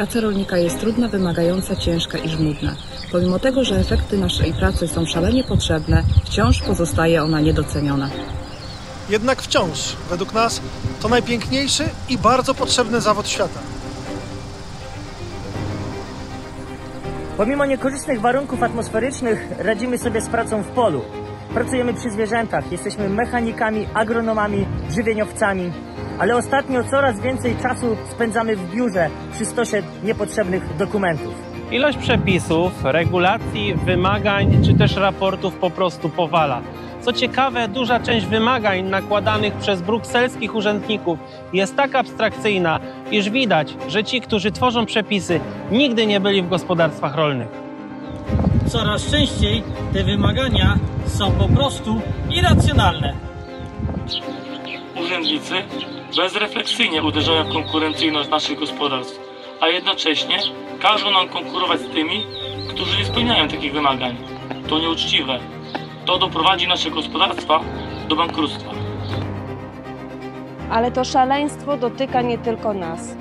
Praca rolnika jest trudna, wymagająca, ciężka i żmudna. Pomimo tego, że efekty naszej pracy są szalenie potrzebne, wciąż pozostaje ona niedoceniona. Jednak wciąż, według nas, to najpiękniejszy i bardzo potrzebny zawód świata. Pomimo niekorzystnych warunków atmosferycznych radzimy sobie z pracą w polu. Pracujemy przy zwierzętach, jesteśmy mechanikami, agronomami, żywieniowcami, ale ostatnio coraz więcej czasu spędzamy w biurze przy stosie niepotrzebnych dokumentów. Ilość przepisów, regulacji, wymagań czy też raportów po prostu powala. Co ciekawe, duża część wymagań nakładanych przez brukselskich urzędników jest tak abstrakcyjna, iż widać, że ci, którzy tworzą przepisy, nigdy nie byli w gospodarstwach rolnych. Coraz częściej te wymagania są po prostu irracjonalne. Urzędnicy bezrefleksyjnie uderzają w konkurencyjność naszych gospodarstw, a jednocześnie każą nam konkurować z tymi, którzy nie spełniają takich wymagań. To nieuczciwe. To doprowadzi nasze gospodarstwa do bankructwa. Ale to szaleństwo dotyka nie tylko nas.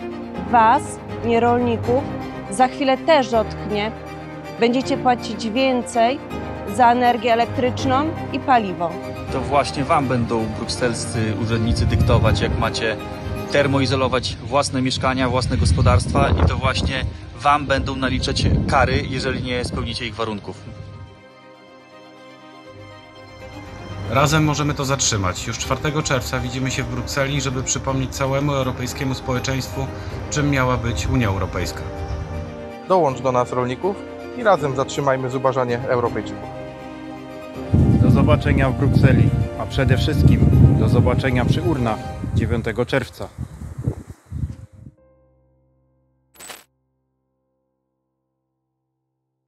Was, nie rolników, za chwilę też dotknie. Będziecie płacić więcej za energię elektryczną i paliwo. To właśnie Wam będą brukselscy urzędnicy dyktować, jak macie termoizolować własne mieszkania, własne gospodarstwa i to właśnie Wam będą naliczać kary, jeżeli nie spełnicie ich warunków. Razem możemy to zatrzymać. Już 4 czerwca widzimy się w Brukseli, żeby przypomnieć całemu europejskiemu społeczeństwu, czym miała być Unia Europejska. Dołącz do nas rolników i razem zatrzymajmy zubażanie Europejczyków. Zobaczenia w Brukseli, a przede wszystkim do zobaczenia przy urnach 9 czerwca.